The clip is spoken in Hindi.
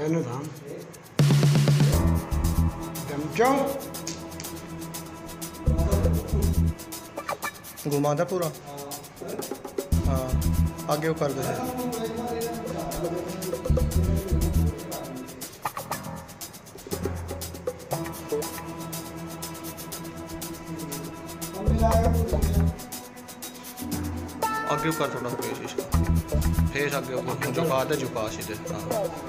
ਇਹਨੂੰ ਤਾਂ तो घुमा पूरा? हाँ आगे वो कर दे। आगे कर थोड़ा फेस इसका फेस आगे झुका सीधे हाँ।